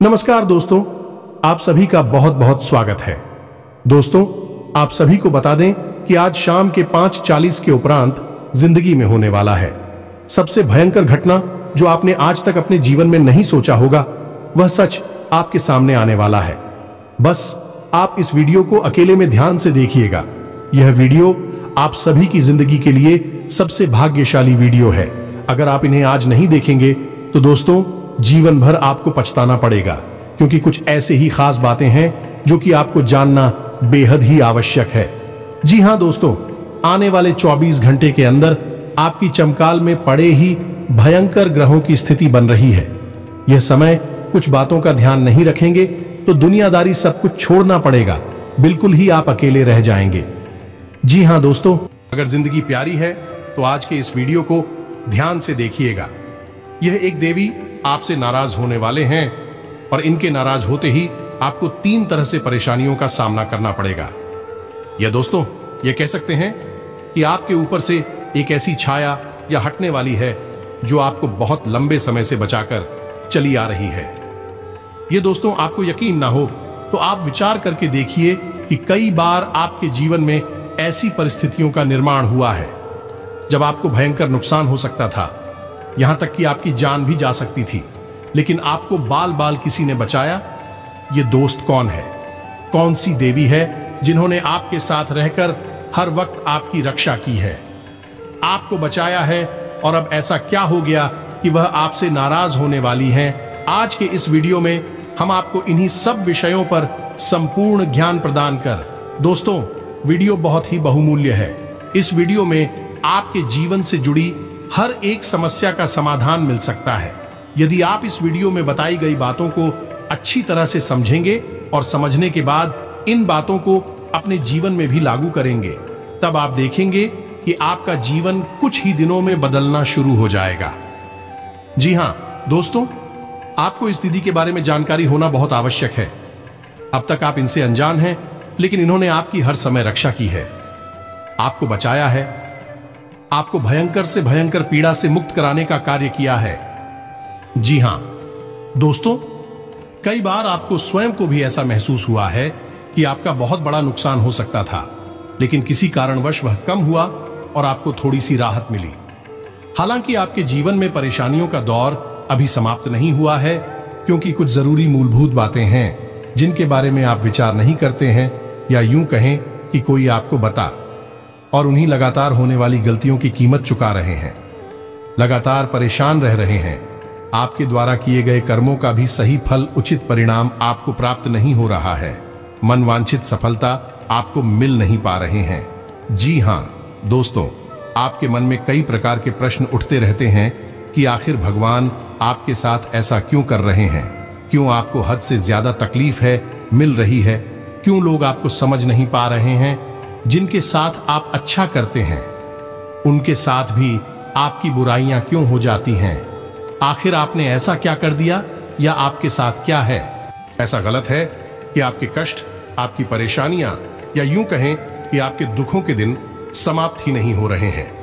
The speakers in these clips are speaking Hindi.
नमस्कार दोस्तों, आप सभी का बहुत बहुत स्वागत है। दोस्तों, आप सभी को बता दें कि आज शाम के पाँच चालीस के उपरांत ज़िंदगी में होने वाला है। सबसे भयंकर घटना जो आपने आज तक अपने जीवन में नहीं सोचा होगा, वह सच आपके सामने आने वाला है। बस, आप इस वीडियो को अकेले में ध्यान से देखिएगा। यह वीडियो आप सभी की ज़िंदगी के लिए सबसे भाग्यशाली वीडियो है। अगर आप इन्हें आज नहीं देखेंगे तो दोस्तों जीवन भर आपको पछताना पड़ेगा, क्योंकि कुछ ऐसे ही खास बातें हैं जो कि आपको जानना बेहद ही आवश्यक है। जी हाँ दोस्तों, आने वाले 24 घंटे के अंदर आपकी चमकाल में पड़े ही भयंकर ग्रहों की स्थिति बन रही है। यह समय कुछ बातों का ध्यान नहीं रखेंगे तो दुनियादारी सब कुछ छोड़ना पड़ेगा, बिल्कुल ही आप अकेले रह जाएँगे। जी हाँ दोस्तों, अगर ज़िंदगी प्यारी है तो आज के इस वीडियो को ध्यान से देखिएगा। यह एक देवी आपसे नाराज़ होने वाले हैं और इनके नाराज़ होते ही आपको तीन तरह से परेशानियों का सामना करना पड़ेगा। यह दोस्तों, ये कह सकते हैं कि आपके ऊपर से एक ऐसी छाया या हटने वाली है जो आपको बहुत लंबे समय से बचाकर चली आ रही है। ये दोस्तों, आपको यकीन ना हो तो आप विचार करके देखिए कि कई बार आपके जीवन में ऐसी परिस्थितियों का निर्माण हुआ है, जब आपको भयंकर नुकसान हो सकता था। यहाँ तक कि आपकी जान भी जा सकती थी। लेकिन आपको बाल बाल किसी ने बचाया? ये दोस्त कौन है? कौन सी देवी है जिन्होंने आपके साथ रहकर हर वक्त आपकी रक्षा की है? आपको बचाया है और अब ऐसा क्या हो गया कि वह आपसे नाराज़ होने वाली हैं? आज के इस वीडियो में हम आपको इन्हीं सब विषयों पर संपूर्ण ज्ञान प्रदान कर। दोस्तों, वीडियो बहुत ही बहुमूल्य है। इस वीडियो में आपके जीवन से जुड़ी हर एक समस्या का समाधान मिल सकता है। यदि आप इस वीडियो में बताई गई बातों को अच्छी तरह से समझेंगे और समझने के बाद इन बातों को अपने जीवन में भी लागू करेंगे, तब आप देखेंगे कि आपका जीवन कुछ ही दिनों में बदलना शुरू हो जाएगा। जी हाँ, दोस्तों, आपको इस दीदी के बारे में जानकारी होना बहुत आवश्यक है। अब तक आप इनसे अनजान हैं, लेकिन इन्होंने आपकी हर समय रक्षा की है। आपको बचाया है आपको भयंकर से भयंकर पीड़ा से मुक्त कराने का कार्य किया है। जी हाँ, दोस्तों, कई बार आपको स्वयं को भी ऐसा महसूस हुआ है कि आपका बहुत बड़ा नुकसान हो सकता था, लेकिन किसी कारणवश वह कम हुआ और आपको थोड़ी सी राहत मिली। हालाँकि आपके जीवन में परेशानियों का दौर अभी समाप्त नहीं हुआ है, क्योंकि कुछ ज़रूरी मूलभूत बातें हैं, जिनके बारे में आप विचार नहीं करते हैं या यूँ कहें कि कोई आपको बता। और उन्हीं लगातार होने वाली गलतियों की कीमत चुका रहे हैं। लगातार परेशान रह रहे हैं। आपके द्वारा किए गए कर्मों का भी सही फल उचित परिणाम आपको प्राप्त नहीं हो रहा है। मनवांछित सफलता आपको मिल नहीं पा रहे हैं। जी हाँ दोस्तों, आपके मन में कई प्रकार के प्रश्न उठते रहते हैं कि आखिर भगवान आपके साथ ऐसा क्यों कर रहे हैं? क्यों आपको हद से ज़्यादा तकलीफ़ है, मिल रही है? क्यों लोग आपको समझ नहीं पा रहे हैं? जिनके साथ आप अच्छा करते हैं, उनके साथ भी आपकी बुराइयाँ क्यों हो जाती हैं? आखिर आपने ऐसा क्या कर दिया, या आपके साथ क्या है? ऐसा गलत है कि आपके कष्ट, आपकी परेशानियाँ, या यूँ कहें कि आपके दुखों के दिन समाप्त ही नहीं हो रहे हैं।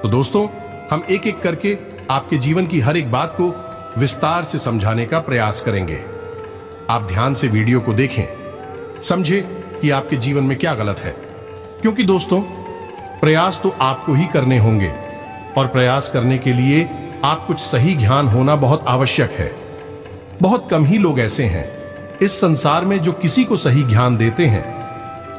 तो दोस्तों, हम एक एक करके आपके जीवन की हर एक बात को विस्तार से समझाने का प्रयास करेंगे। आप ध्यान से वीडियो को देखें। समझे कि आपके जीवन में क्या गलत है। क्योंकि दोस्तों, प्रयास तो आपको ही करने होंगे और प्रयास करने के लिए आप कुछ सही ज्ञान होना बहुत आवश्यक है। बहुत कम ही लोग ऐसे हैं। इस संसार में जो किसी को सही ज्ञान देते हैं,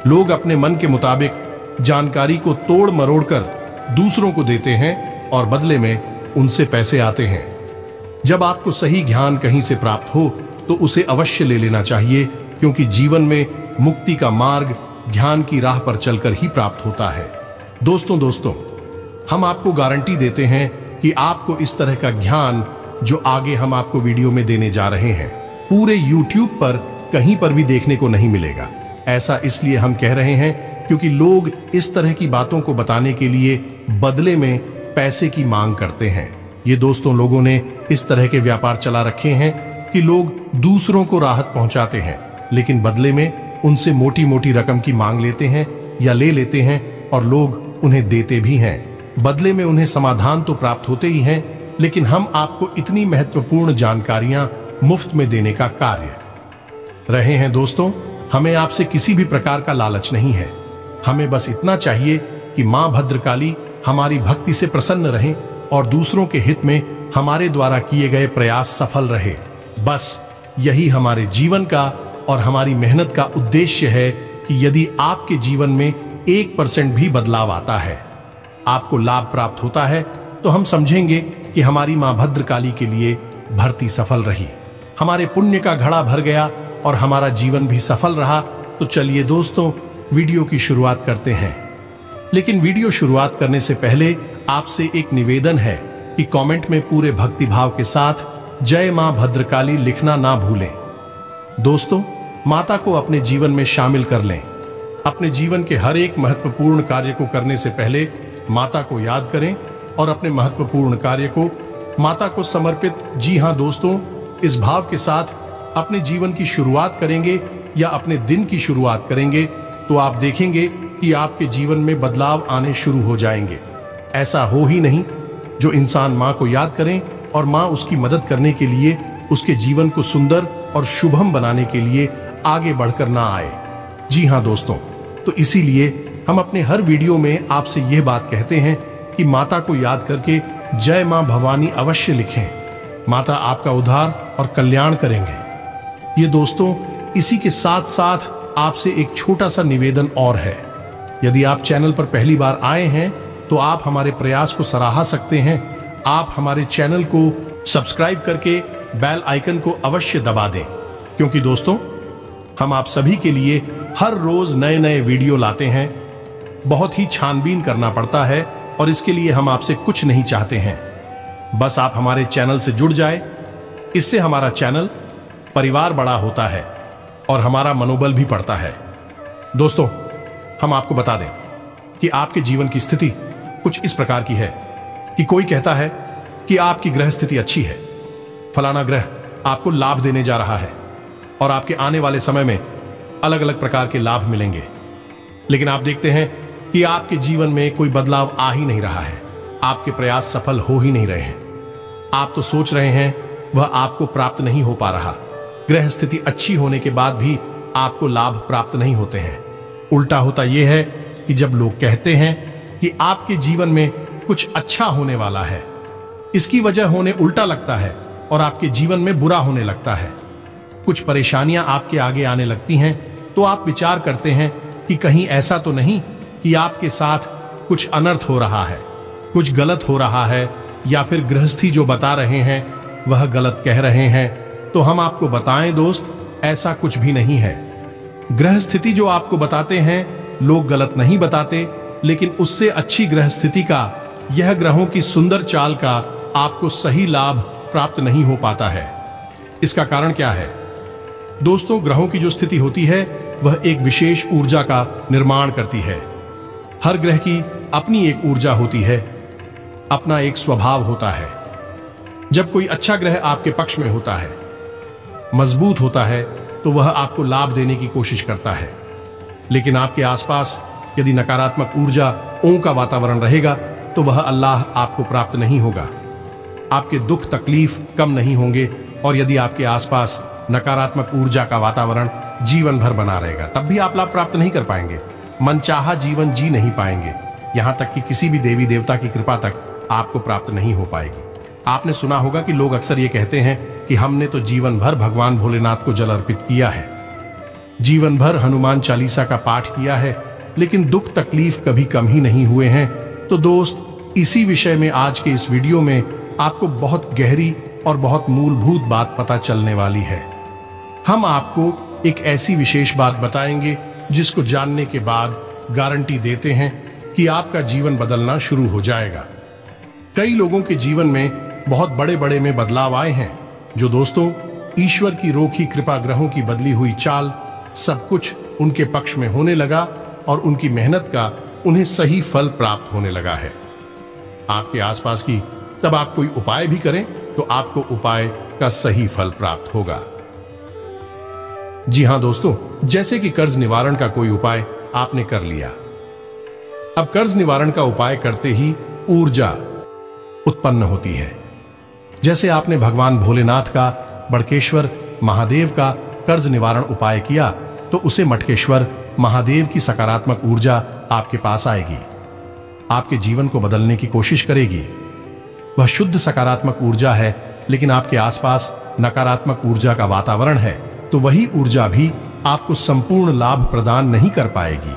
लोग अपने मन के मुताबिक जानकारी को तोड़ मरोड़ कर दूसरों को देते हैं और बदले में उनसे पैसे आते हैं। जब आपको सही ज्ञान कहीं से प्राप्त हो तो उसे अवश्य ले लेना चाहिए, क्योंकि जीवन में मुक्ति का मार्ग ज्ञान की राह पर चलकर ही प्राप्त होता है। दोस्तों दोस्तों, हम आपको गारंटी देते हैं कि आपको इस तरह का ज्ञान जो आगे हम आपको वीडियो में देने जा रहे हैं, पूरे YouTube पर कहीं पर भी देखने को नहीं मिलेगा। ऐसा इसलिए हम कह रहे हैं क्योंकि लोग इस तरह की बातों को बताने के लिए बदले में पैसे की मांग करते हैं। ये दोस्तों, लोगों ने इस तरह के व्यापार चला रखे हैं कि लोग दूसरों को राहत पहुंचाते हैं, लेकिन बदले में उनसे मोटी मोटी रकम की मांग लेते हैं या ले लेते हैं और लोग उन्हें देते भी हैं। बदले में उन्हें समाधान तो प्राप्त होते ही हैं, लेकिन हम आपको इतनी महत्वपूर्ण जानकारियाँ मुफ़्त में देने का कार्य। रहे हैं दोस्तों, हमें आपसे किसी भी प्रकार का लालच नहीं है। हमें बस इतना चाहिए कि माँ भद्रकाली हमारी भक्ति से प्रसन्न रहे और दूसरों के हित में हमारे द्वारा किए गए प्रयास सफल रहे। बस यही हमारे जीवन का और हमारी मेहनत का उद्देश्य है कि यदि आपके जीवन में एक परसेंट भी बदलाव आता है, आपको लाभ प्राप्त होता है तो हम समझेंगे कि हमारी माँ भद्रकाली के लिए भर्ती सफल रही। हमारे पुण्य का घड़ा भर गया और हमारा जीवन भी सफल रहा तो चलिए दोस्तों, वीडियो की शुरुआत करते हैं। लेकिन वीडियो शुरुआत करने से पहले आपसे एक निवेदन है कि कमेंट में पूरे भक्ति भाव के साथ जय माँ भद्रकाली लिखना ना भूलें। दोस्तों माता को अपने जीवन में शामिल कर लें। अपने जीवन के हर एक महत्वपूर्ण कार्य को करने से पहले माता को याद करें और अपने महत्वपूर्ण कार्य को माता को समर्पित, जी हाँ दोस्तों, इस भाव के साथ अपने जीवन की शुरुआत करेंगे या अपने दिन की शुरुआत करेंगे तो आप देखेंगे कि आपके जीवन में बदलाव आने शुरू हो जाएँगे। ऐसा हो ही नहीं। जो इंसान माँ को याद करें और माँ उसकी मदद करने के लिए, उसके जीवन को सुंदर और शुभम बनाने के लिए आगे बढ़कर ना आए। जी हाँ दोस्तों तो इसीलिए हम अपने हर वीडियो में आपसे यह बात कहते हैं कि माता को याद करके जय माँ भवानी अवश्य लिखें। माता आपका उद्धार और कल्याण करेंगे। ये दोस्तों, इसी के साथ साथ आपसे एक छोटा सा निवेदन और है। यदि आप चैनल पर पहली बार आए हैं तो आप हमारे प्रयास को सराहा सकते हैं। आप हमारे चैनल को सब्सक्राइब करके बेल आइकन को अवश्य दबा दें। क्योंकि दोस्तों हम आप सभी के लिए हर रोज नए नए वीडियो लाते हैं। बहुत ही छानबीन करना पड़ता है और इसके लिए हम आपसे कुछ नहीं चाहते हैं। बस आप हमारे चैनल से जुड़ जाए। इससे हमारा चैनल परिवार बड़ा होता है और हमारा मनोबल भी पड़ता है। दोस्तों, हम आपको बता दें कि आपके जीवन की स्थिति कुछ इस प्रकार की है कि कोई कहता है कि आपकी ग्रह स्थिति अच्छी है। फलाना ग्रह आपको लाभ देने जा रहा है। और आपके आने वाले समय में अलग अलग प्रकार के लाभ मिलेंगे। लेकिन आप देखते हैं कि आपके जीवन में कोई बदलाव आ ही नहीं रहा है। आपके प्रयास सफल हो ही नहीं रहे हैं। आप तो सोच रहे हैं, वह आपको प्राप्त नहीं हो पा रहा। ग्रह स्थिति अच्छी होने के बाद भी आपको लाभ प्राप्त नहीं होते हैं। उल्टा होता यह है कि जब लोग कहते हैं कि आपके जीवन में कुछ अच्छा होने वाला है, इसकी वजह होने उल्टा लगता है और आपके जीवन में बुरा होने लगता है। कुछ परेशानियाँ आपके आगे आने लगती हैं तो आप विचार करते हैं कि कहीं ऐसा तो नहीं कि आपके साथ कुछ अनर्थ हो रहा है, कुछ गलत हो रहा है, या फिर गृहस्थी जो बता रहे हैं, वह गलत कह रहे हैं। तो हम आपको बताएँ दोस्त, ऐसा कुछ भी नहीं है। ग्रह स्थिति जो आपको बताते हैं, लोग गलत नहीं बताते, लेकिन उससे अच्छी ग्रह स्थिति का, यह ग्रहों की सुंदर चाल का आपको सही लाभ प्राप्त नहीं हो पाता है। इसका कारण क्या है? दोस्तों, ग्रहों की जो स्थिति होती है, वह एक विशेष ऊर्जा का निर्माण करती है। हर ग्रह की अपनी एक ऊर्जा होती है, अपना एक स्वभाव होता है। जब कोई अच्छा ग्रह आपके पक्ष में होता है, मज़बूत होता है तो वह आपको लाभ देने की कोशिश करता है। लेकिन आपके आसपास यदि नकारात्मक ऊर्जा, ओं का वातावरण रहेगा तो वह अल्लाह आपको प्राप्त नहीं होगा। आपके दुख तकलीफ़ कम नहीं होंगे, और यदि आपके आसपास नकारात्मक ऊर्जा का वातावरण जीवन भर बना रहेगा। तब भी आप लाभ प्राप्त नहीं कर पाएँगे। मनचाहा जीवन जी नहीं पाएँगे। यहाँ तक कि किसी भी देवी देवता की कृपा तक आपको प्राप्त नहीं हो पाएगी। आपने सुना होगा कि लोग अक्सर ये कहते हैं कि हमने तो जीवन भर भगवान भोलेनाथ को जल अर्पित किया है। जीवन भर हनुमान चालीसा का पाठ किया है, लेकिन दुख तकलीफ़ कभी कम ही नहीं हुए हैं। तो दोस्त, इसी विषय में आज के इस वीडियो में आपको बहुत गहरी और बहुत मूलभूत बात पता चलने वाली है। हम आपको एक ऐसी विशेष बात बताएँगे जिसको जानने के बाद गारंटी देते हैं कि आपका जीवन बदलना शुरू हो जाएगा। कई लोगों के जीवन में बहुत बड़े बड़े में बदलाव आए हैं, जो दोस्तों, ईश्वर की रोखी कृपा ग्रहों की बदली हुई चाल सब कुछ उनके पक्ष में होने लगा और उनकी मेहनत का उन्हें सही फल प्राप्त होने लगा है। आपके आसपास की, तब आप कोई उपाय भी करें तो आपको उपाय का सही फल प्राप्त होगा। जी हाँ दोस्तों, जैसे कि कर्ज निवारण का कोई उपाय आपने कर लिया। अब कर्ज निवारण का उपाय करते ही ऊर्जा उत्पन्न होती है। जैसे आपने भगवान भोलेनाथ का, बड़केश्वर महादेव का कर्ज निवारण उपाय किया तो उसे मटकेश्वर महादेव की सकारात्मक ऊर्जा आपके पास आएगी। आपके जीवन को बदलने की कोशिश करेगी। वह शुद्ध सकारात्मक ऊर्जा है, लेकिन आपके आसपास नकारात्मक ऊर्जा का वातावरण है। तो वही ऊर्जा भी आपको संपूर्ण लाभ प्रदान नहीं कर पाएगी।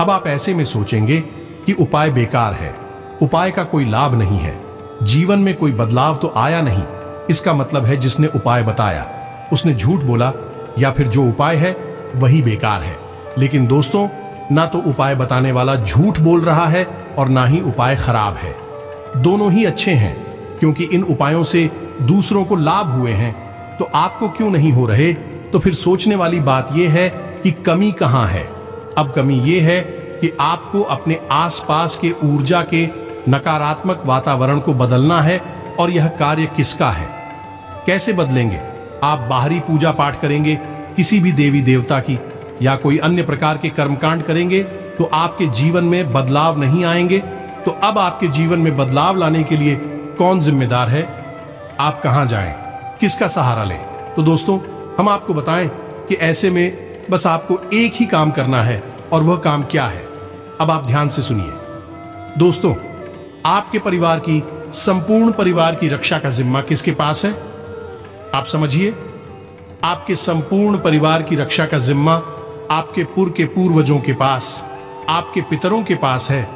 अब आप ऐसे में सोचेंगे कि उपाय बेकार है, उपाय का कोई लाभ नहीं है। जीवन में कोई बदलाव तो आया नहीं। इसका मतलब है जिसने उपाय बताया, उसने झूठ बोला या फिर जो उपाय है, वही बेकार है। लेकिन दोस्तों, ना तो उपाय बताने वाला झूठ बोल रहा है और ना ही उपाय खराब है। दोनों ही अच्छे हैं, क्योंकि इन उपायों से दूसरों को लाभ हुए हैं तो आपको क्यों नहीं हो रहे? तो फिर सोचने वाली बात यह है कि कमी कहाँ है? अब कमी यह है कि आपको अपने आसपास के ऊर्जा के नकारात्मक वातावरण को बदलना है और यह कार्य किसका है? कैसे बदलेंगे? आप बाहरी पूजा पाठ करेंगे, किसी भी देवी देवता की, या कोई अन्य प्रकार के कर्मकांड करेंगे तो आपके जीवन में बदलाव नहीं आएँगे। तो अब आपके जीवन में बदलाव लाने के लिए कौन जिम्मेदार है? आप कहाँ जाएँ? किसका सहारा लें? तो दोस्तों, हम आपको बताएँ कि ऐसे में बस आपको एक ही काम करना है और वह काम क्या है। अब आप ध्यान से सुनिए। दोस्तों, आपके परिवार की, संपूर्ण परिवार की रक्षा का जिम्मा किसके पास है? आप समझिए, आपके संपूर्ण परिवार की रक्षा का जिम्मा आपके पुर के पूर्वजों के पास, आपके पितरों के पास है।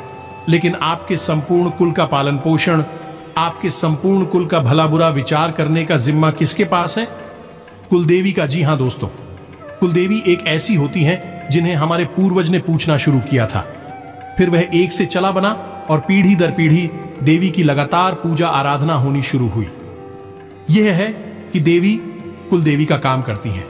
लेकिन आपके संपूर्ण कुल का पालन पोषण आपके संपूर्ण कुल का भला बुरा विचार करने का जिम्मा किसके पास है? कुलदेवी का। जी हाँ दोस्तों, कुलदेवी एक ऐसी होती हैं जिन्हें हमारे पूर्वज ने पूछना शुरू किया था। फिर वह एक से चला बना और पीढ़ी दर पीढ़ी देवी की लगातार पूजा आराधना होनी शुरू हुई। यह है कि देवी कुलदेवी का काम करती हैं।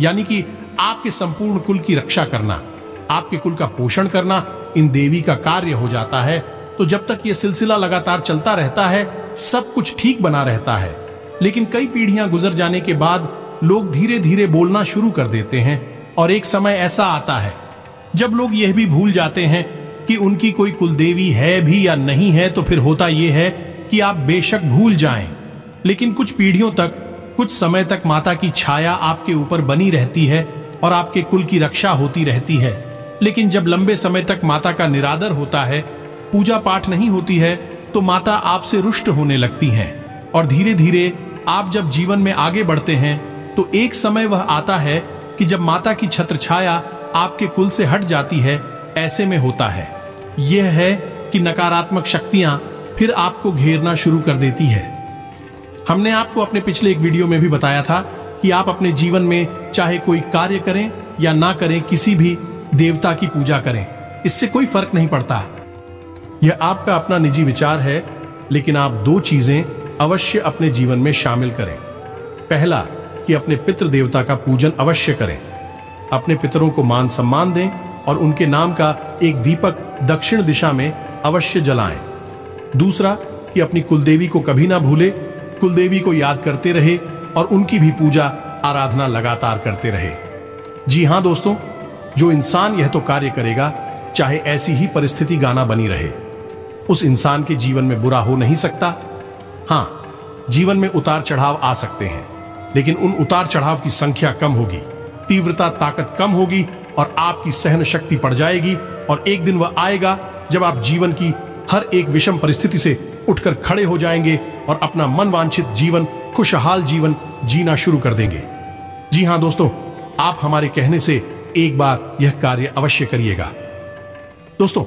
यानी कि आपके संपूर्ण कुल की रक्षा करना, आपके कुल का पोषण करना इन देवी का कार्य हो जाता है तो जब तक यह सिलसिला लगातार चलता रहता है, सब कुछ ठीक बना रहता है। लेकिन कई पीढ़ियाँ गुजर जाने के बाद लोग धीरे धीरे बोलना शुरू कर देते हैं और एक समय ऐसा आता है, जब लोग यह भी भूल जाते हैं कि उनकी कोई कुलदेवी है भी या नहीं है तो फिर होता यह है कि आप बेशक भूल जाएँ। लेकिन कुछ पीढ़ियों तक, कुछ समय तक माता की छाया आपके ऊपर बनी रहती है और आपके कुल की रक्षा होती रहती है। लेकिन जब लंबे समय तक माता का निरादर होता है पूजा पाठ नहीं होती है तो माता आपसे रुष्ट होने लगती हैं। और धीरे धीरे आप जब जीवन में आगे बढ़ते हैं तो एक समय वह आता है कि जब माता की छत्र छाया आपके कुल से हट जाती है, ऐसे में होता है। यह है कि नकारात्मक शक्तियाँ फिर आपको घेरना शुरू कर देती है। हमने आपको अपने पिछले एक वीडियो में भी बताया था कि आप अपने जीवन में चाहे कोई कार्य करें या ना करें, किसी भी देवता की पूजा करें, इससे कोई फ़र्क नहीं पड़ता। यह आपका अपना निजी विचार है, लेकिन आप दो चीज़ें अवश्य अपने जीवन में शामिल करें। पहला, कि अपने पितृ देवता का पूजन अवश्य करें। अपने पितरों को मान सम्मान दें और उनके नाम का एक दीपक दक्षिण दिशा में अवश्य जलाएँ। दूसरा, कि अपनी कुलदेवी को कभी ना भूले, कुलदेवी को याद करते रहे और उनकी भी पूजा आराधना लगातार करते रहे। जी हाँ दोस्तों, जो इंसान यह तो कार्य करेगा, चाहे ऐसी ही परिस्थिति गाना बनी रहे। उस इंसान के जीवन में बुरा हो नहीं सकता। हाँ, जीवन में उतार चढ़ाव आ सकते हैं, लेकिन उन उतार चढ़ाव की संख्या कम होगी, तीव्रता, ताकत कम होगी और आपकी सहन शक्ति पड़ जाएगी और एक दिन वह आएगा जब आप जीवन की हर एक विषम परिस्थिति से उठकर खड़े हो जाएँगे और अपना मन वांछित जीवन, खुशहाल जीवन जीना शुरू कर देंगे। जी हाँ दोस्तों, आप हमारे कहने से एक बार यह कार्य अवश्य करिएगा। दोस्तों,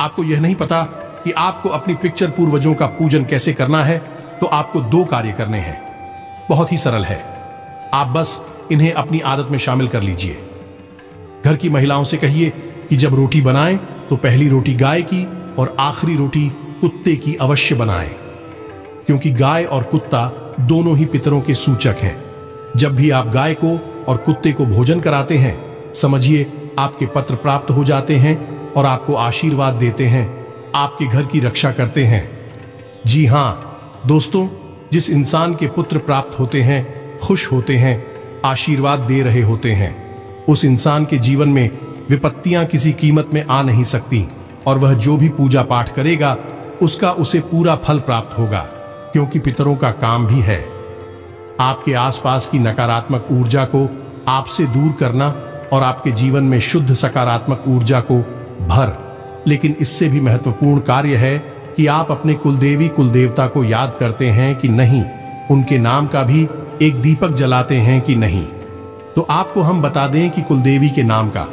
आपको यह नहीं पता कि आपको अपनी पिक्चर पूर्वजों का पूजन कैसे करना है तो आपको दो कार्य करने हैं। बहुत ही सरल है। आप बस इन्हें अपनी आदत में शामिल कर लीजिए। घर की महिलाओं से कहिए कि जब रोटी बनाएँ तो पहली रोटी गाय की और आखिरी रोटी कुत्ते की अवश्य बनाएँ। क्योंकि गाय और कुत्ता दोनों ही पितरों के सूचक हैं। जब भी आप गाय को और कुत्ते को भोजन कराते हैं, समझिए आपके पत्र प्राप्त हो जाते हैं और आपको आशीर्वाद देते हैं। आपके घर की रक्षा करते हैं। जी हाँ, दोस्तों, जिस इंसान के पुत्र प्राप्त होते हैं, खुश होते हैं, आशीर्वाद दे रहे होते हैं, उस इंसान के जीवन में विपत्तियाँ किसी कीमत में आ नहीं सकती और वह जो भी पूजा पाठ करेगा, उसका उसे पूरा फल प्राप्त होगा, क्योंकि पितरों का काम भी है। आपके आसपास की नकारात्मक ऊर्जा को आपसे दूर करना और आपके जीवन में शुद्ध सकारात्मक ऊर्जा को भर लेकिन इससे भी महत्वपूर्ण कार्य है कि आप अपने कुलदेवी कुलदेवता को याद करते हैं कि नहीं, उनके नाम का भी एक दीपक जलाते हैं कि नहीं। तो आपको हम बता दें कि कुलदेवी के नाम का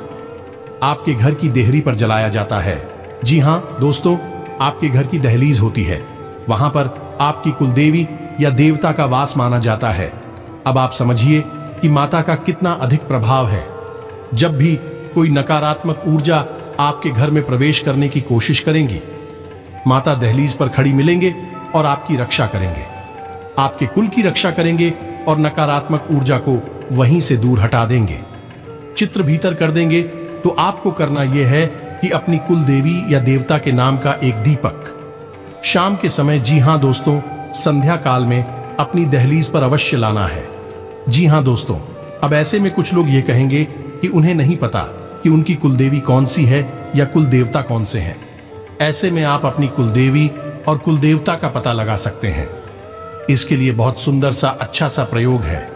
आपके घर की देहरी पर जलाया जाता है। जी हाँ, दोस्तों, आपके घर की दहलीज होती है। वहाँ पर आपकी कुलदेवी या देवता का वास माना जाता है। अब आप समझिए कि माता का कितना अधिक प्रभाव है। जब भी कोई नकारात्मक ऊर्जा आपके घर में प्रवेश करने की कोशिश करेंगी। माता दहलीज पर खड़ी मिलेंगे और आपकी रक्षा करेंगे। आपके कुल की रक्षा करेंगे और नकारात्मक ऊर्जा को वहीं से दूर हटा देंगे। चित्र भीतर कर देंगे तो आपको करना यह है कि अपनी कुल देवी या देवता के नाम का एक दीपक। शाम के समय जी हाँ दोस्तों, संध्या काल में अपनी दहलीज पर अवश्य लाना है। जी हाँ दोस्तों, अब ऐसे में कुछ लोग ये कहेंगे कि उन्हें नहीं पता कि उनकी कुलदेवी कौन सी है या कुल देवता कौन से हैं। ऐसे में आप अपनी कुलदेवी और कुलदेवता का पता लगा सकते हैं। इसके लिए बहुत सुंदर सा अच्छा सा प्रयोग है।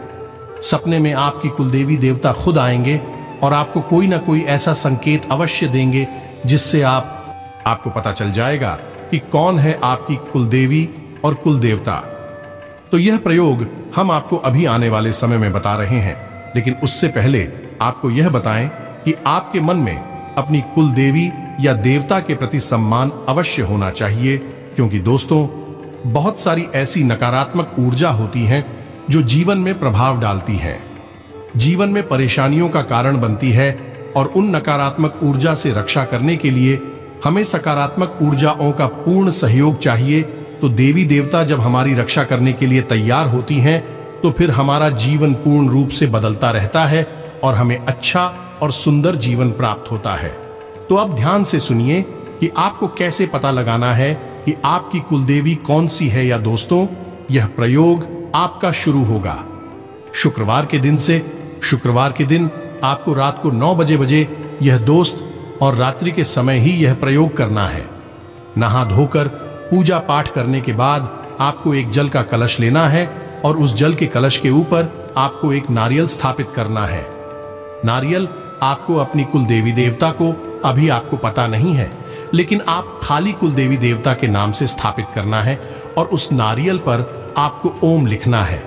सपने में आपकी कुलदेवी देवता खुद आएँगे और आपको कोई ना कोई ऐसा संकेत अवश्य देंगे, जिससे आप, आपको पता चल जाएगा कि कौन है आपकी कुलदेवी और कुल देवता तो यह प्रयोग हम आपको अभी आने वाले समय में बता रहे हैं, लेकिन उससे पहले आपको यह बताएँ कि आपके मन में अपनी कुल देवी या देवता के प्रति सम्मान अवश्य होना चाहिए, क्योंकि दोस्तों, बहुत सारी ऐसी नकारात्मक ऊर्जा होती हैं जो जीवन में प्रभाव डालती हैं। जीवन में परेशानियों का कारण बनती है और उन नकारात्मक ऊर्जा से रक्षा करने के लिए हमें सकारात्मक ऊर्जाओं का पूर्ण सहयोग चाहिए। तो देवी देवता जब हमारी रक्षा करने के लिए तैयार होती हैं तो फिर हमारा जीवन पूर्ण रूप से बदलता रहता है और हमें अच्छा और सुंदर जीवन प्राप्त होता है। तो अब ध्यान से सुनिए कि आपको कैसे पता लगाना है कि आपकी कुलदेवी कौन सी है या दोस्तों, यह प्रयोग आपका शुरू होगा। शुक्रवार के दिन से, शुक्रवार के दिन आपको रात को नौ बजे बजे यह दोस्त और रात्रि के समय ही यह प्रयोग करना है। नहा धोकर पूजा पाठ करने के बाद आपको एक जल का कलश लेना है और उस जल के कलश के ऊपर आपको एक नारियल स्थापित करना है। नारियल आपको अपनी कुल देवी देवता को, अभी आपको पता नहीं है, लेकिन आप खाली कुल देवी देवता के नाम से स्थापित करना है और उस नारियल पर आपको ओम लिखना है।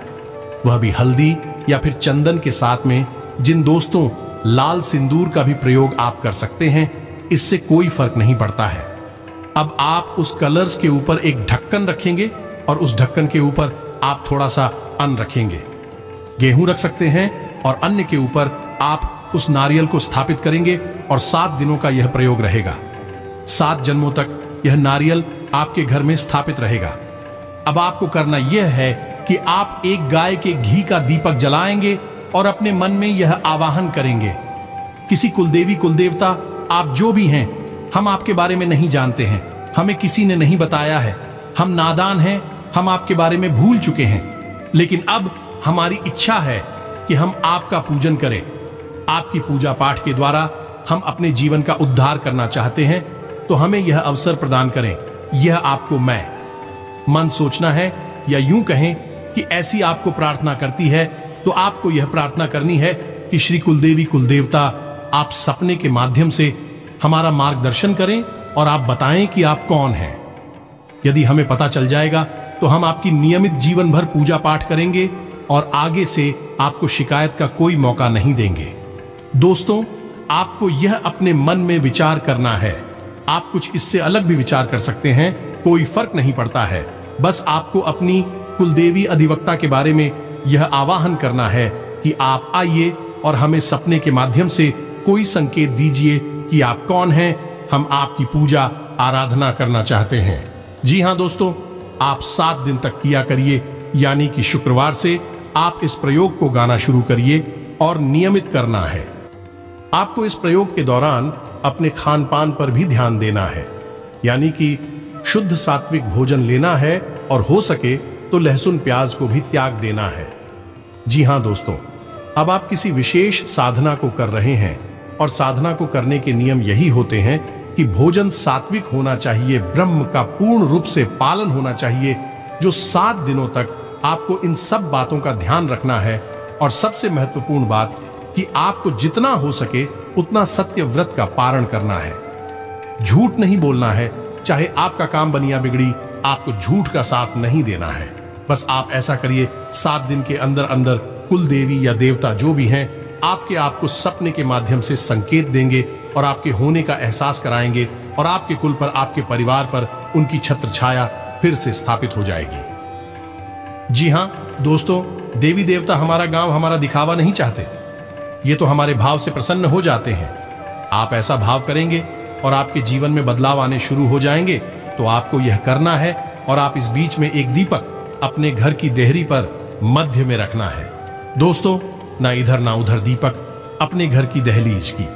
वह भी हल्दी या फिर चंदन के साथ में, जिन दोस्तों लाल सिंदूर का भी प्रयोग आप कर सकते हैं, इससे कोई फ़र्क नहीं पड़ता है। अब आप उस कलर्स के ऊपर एक ढक्कन रखेंगे और उस ढक्कन के ऊपर आप थोड़ा सा अन्न रखेंगे। गेहूँ रख सकते हैं और अन्य के ऊपर आप उस नारियल को स्थापित करेंगे और सात दिनों का यह प्रयोग रहेगा। सात जन्मों तक यह नारियल आपके घर में स्थापित रहेगा। अब आपको करना यह है कि आप एक गाय के घी का दीपक जलाएँगे और अपने मन में यह आवाहन करेंगे। किसी कुलदेवी कुलदेवता, आप जो भी हैं, हम आपके बारे में नहीं जानते हैं। हमें किसी ने नहीं बताया है। हम नादान हैं, हम आपके बारे में भूल चुके हैं। लेकिन अब हमारी इच्छा है कि हम आपका पूजन करें। आपकी पूजा पाठ के द्वारा हम अपने जीवन का उद्धार करना चाहते हैं तो हमें यह अवसर प्रदान करें। यह आपको मैं। मन सोचना है या यूँ कहें कि ऐसी आपको प्रार्थना करती है तो आपको यह प्रार्थना करनी है कि श्री कुलदेवी कुलदेवता, आप सपने के माध्यम से हमारा मार्गदर्शन करें और आप बताएँ कि आप कौन हैं। यदि हमें पता चल जाएगा तो हम आपकी नियमित जीवन भर पूजा पाठ करेंगे और आगे से आपको शिकायत का कोई मौका नहीं देंगे। दोस्तों, आपको यह अपने मन में विचार करना है। आप कुछ इससे अलग भी विचार कर सकते हैं, कोई फ़र्क नहीं पड़ता है। बस आपको अपनी कुलदेवी अधिवक्ता के बारे में यह आवाहन करना है कि आप आइए और हमें सपने के माध्यम से कोई संकेत दीजिए कि आप कौन हैं, हम आपकी पूजा, आराधना करना चाहते हैं। जी हाँ दोस्तों, आप सात दिन तक किया करिए, यानी कि शुक्रवार से आप इस प्रयोग को गाना शुरू करिए और नियमित करना है। आपको इस प्रयोग के दौरान अपने खान पान पर भी ध्यान देना है। यानी कि शुद्ध सात्विक भोजन लेना है और हो सके तो लहसुन प्याज को भी त्याग देना है। जी हाँ दोस्तों, अब आप किसी विशेष साधना को कर रहे हैं और साधना को करने के नियम यही होते हैं कि भोजन सात्विक होना चाहिए, ब्रह्म का पूर्ण रूप से पालन होना चाहिए, जो सात दिनों तक आपको इन सब बातों का ध्यान रखना है। और सबसे महत्वपूर्ण बात कि आपको जितना हो सके उतना सत्य व्रत का पारण करना है। झूठ नहीं बोलना है। चाहे आपका काम बनिया बिगड़ी, आपको झूठ का साथ नहीं देना है। बस आप ऐसा करिए, सात दिन के अंदर अंदर कुल देवी या देवता जो भी हैं, आपके आपको सपने के माध्यम से संकेत देंगे और आपके होने का एहसास कराएँगे और आपके कुल पर, आपके परिवार पर उनकी छत्र छाया फिर से स्थापित हो जाएगी। जी हाँ, दोस्तों, देवी देवता हमारा गाँव, हमारा दिखावा नहीं चाहते। ये तो हमारे भाव से प्रसन्न हो जाते हैं। आप ऐसा भाव करेंगे और आपके जीवन में बदलाव आने शुरू हो जाएँगे तो आपको यह करना है और आप इस बीच में एक दीपक अपने घर की देहरी पर मध्य में रखना है। दोस्तों, ना इधर ना उधर दीपक अपने घर की दहलीज की।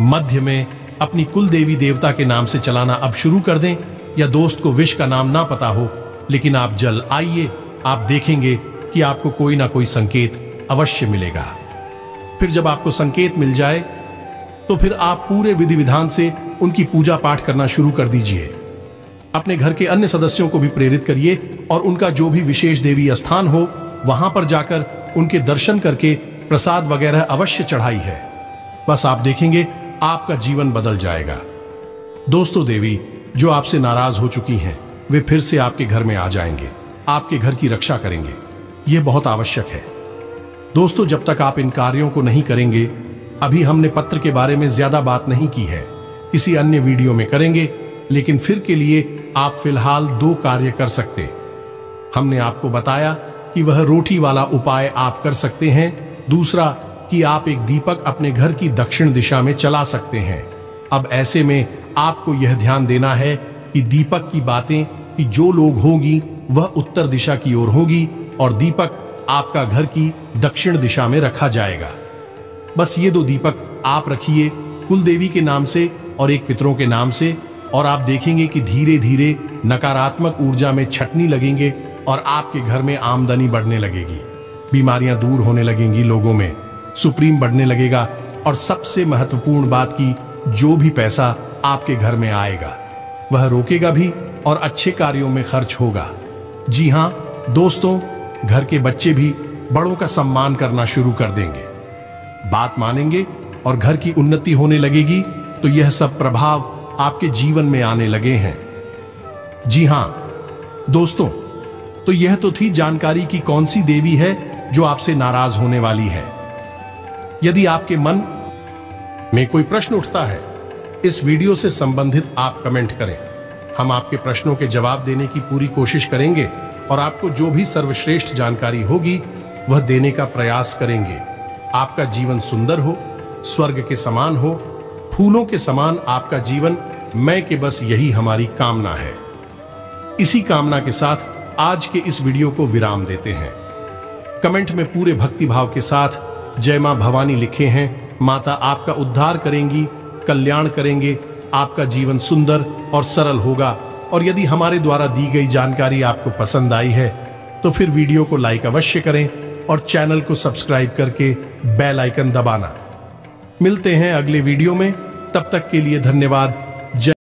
मध्य में अपनी कुल देवी देवता के नाम से चलाना अब शुरू कर दें, या दोस्त को विष का नाम ना पता हो, लेकिन आप जल आइए, आप देखेंगे कि आपको कोई ना कोई संकेत अवश्य मिलेगा। फिर जब आपको संकेत मिल जाए तो फिर आप पूरे विधि विधान से उनकी पूजा पाठ करना शुरू कर दीजिए। अपने घर के अन्य सदस्यों को भी प्रेरित करिए और उनका जो भी विशेष देवी स्थान हो, वहाँ पर जाकर उनके दर्शन करके प्रसाद वगैरह अवश्य चढ़ाई है। बस आप देखेंगे, आपका जीवन बदल जाएगा। दोस्तों देवी, जो आपसे नाराज़ हो चुकी हैं, वे फिर से आपके घर में आ जाएँगे। आपके घर की रक्षा करेंगे। यह बहुत आवश्यक है। दोस्तों, जब तक आप इन कार्यों को नहीं करेंगे, अभी हमने पत्र के बारे में ज़्यादा बात नहीं की है। किसी अन्य वीडियो में करेंगे, लेकिन फिर के लिए आप फ़िलहाल दो कार्य कर सकते हमने आपको बताया कि वह रोटी वाला उपाय आप कर सकते हैं, दूसरा कि आप एक दीपक अपने घर की दक्षिण दिशा में चला सकते हैं। अब ऐसे में आपको यह ध्यान देना है कि दीपक की बातें कि जो लोग होगी, वह उत्तर दिशा की ओर होगी और दीपक आपका घर की दक्षिण दिशा में रखा जाएगा। बस ये दो दीपक आप रखिए कुल देवी के नाम से और एक पितरों के नाम से और आप देखेंगे कि धीरे धीरे नकारात्मक ऊर्जा में छटनी लगेंगे और आपके घर में आमदनी बढ़ने लगेगी। बीमारियाँ दूर होने लगेंगी लोगों में, सुप्रीम बढ़ने लगेगा और सबसे महत्वपूर्ण बात की जो भी पैसा आपके घर में आएगा, वह रोकेगा भी और अच्छे कार्यों में खर्च होगा। जी हाँ, दोस्तों घर के बच्चे भी बड़ों का सम्मान करना शुरू कर देंगे। बात मानेंगे और घर की उन्नति होने लगेगी तो यह सब प्रभाव आपके जीवन में आने लगे हैं। जी हाँ, दोस्तों तो यह तो थी जानकारी की कौन सी देवी है जो आपसे नाराज़ होने वाली है। यदि आपके मन में कोई प्रश्न उठता है, इस वीडियो से संबंधित आप कमेंट करें। हम आपके प्रश्नों के जवाब देने की पूरी कोशिश करेंगे। और आपको जो भी सर्वश्रेष्ठ जानकारी होगी, वह देने का प्रयास करेंगे। आपका जीवन सुंदर हो, स्वर्ग के समान हो, फूलों के समान आपका जीवन, मैं के बस यही हमारी कामना है। इसी कामना के साथ आज के इस वीडियो को विराम देते हैं। कमेंट में पूरे भक्ति भाव के साथ जय माँ भवानी लिखे हैं, माता आपका उद्धार करेंगी, कल्याण करेंगे, आपका जीवन सुंदर और सरल होगा। और यदि हमारे द्वारा दी गई जानकारी आपको पसंद आई है तो फिर वीडियो को लाइक अवश्य करें और चैनल को सब्सक्राइब करके बेल आइकन दबाना। मिलते हैं अगले वीडियो में। तब तक के लिए धन्यवाद।